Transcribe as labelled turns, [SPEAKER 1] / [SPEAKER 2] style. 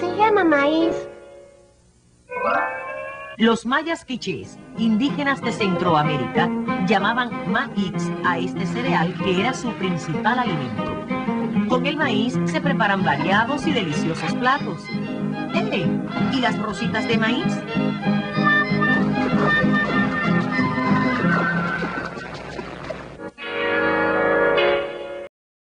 [SPEAKER 1] Se llama maíz.
[SPEAKER 2] Los mayas quichés, indígenas de Centroamérica, llamaban maíz a este cereal que era su principal alimento. Con el maíz se preparan variados y deliciosos platos. ¡Eh! ¿Y las rositas de maíz?